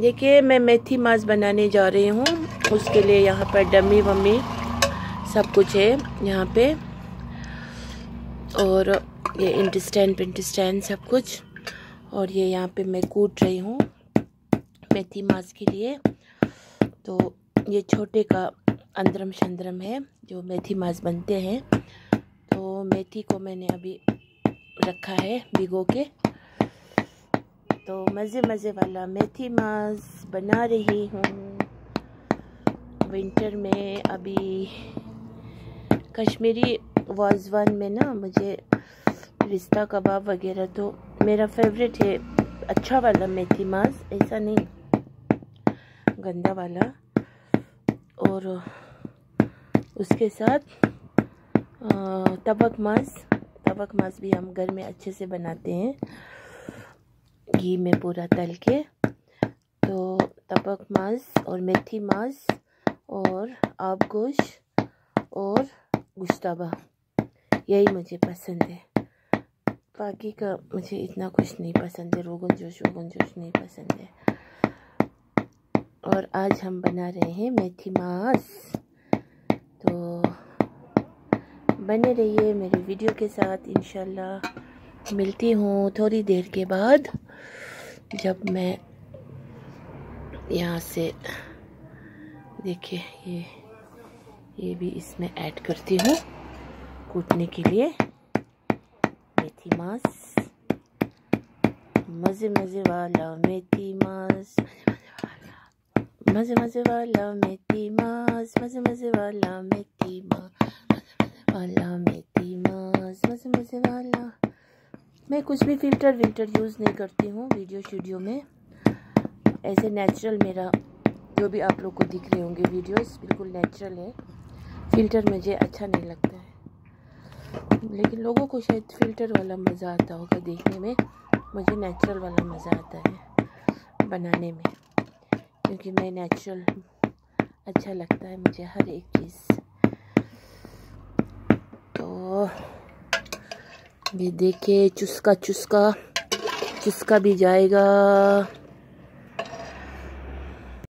देखिए, मैं मेथी मास बनाने जा रही हूँ। उसके लिए यहाँ पर डमी वमी सब कुछ है यहाँ पे। और ये इंटस्टैंड, पिंटस्टैंड सब कुछ। और ये यहाँ पे मैं कूट रही हूँ मेथी मास के लिए। तो ये छोटे का अंदरम शंदरम है, जो मेथी मास बनते हैं। तो मेथी को मैंने अभी रखा है भिगो के। तो मज़े मज़े वाला मेथी मास बना रही हूँ। विंटर में अभी कश्मीरी वाजवान में ना मुझे रिश्ता कबाब वगैरह तो मेरा फेवरेट है अच्छा वाला मेथी मास, ऐसा नहीं, गंदा वाला। और उसके साथ तबक मास तबक मास भी हम घर में अच्छे से बनाते हैं। घी में पूरा तल के तो तबक मांस और मेथी मांस और आब गोश और गुश्ताबा यही मुझे पसंद है। बाकी का मुझे इतना कुछ नहीं पसंद है। रोगन जोश रोगन जोश नहीं पसंद है। और आज हम बना रहे हैं मेथी मांस। तो बने रहिए मेरे वीडियो के साथ। इंशाल्लाह मिलती हूँ थोड़ी देर के बाद। जब मैं यहाँ से, देखिए, ये ये भी इसमें ऐड करती हूँ कूटने के लिए। मेथी मांस, मज़े मज़े वाला मेथी मांस, मज़े मज़े वाला मेथी मांस, मज़े मज़े वाला मेथी मांस, मज़े मज़े वाला मेथी मांस, मज़े मज़े वाला मैं कुछ भी फ़िल्टर विल्टर यूज़ नहीं करती हूँ वीडियो शीडियो में। ऐसे नेचुरल मेरा जो भी आप लोग को दिख रहे होंगे वीडियोस बिल्कुल नेचुरल है। फ़िल्टर मुझे अच्छा नहीं लगता है। लेकिन लोगों को शायद फ़िल्टर वाला मज़ा आता होगा देखने में। मुझे नेचुरल वाला मज़ा आता है बनाने में। क्योंकि मैं नेचुरल अच्छा लगता है मुझे हर एक चीज़ तो ये देखे चुस्का चुस्का चुस्का भी जाएगा।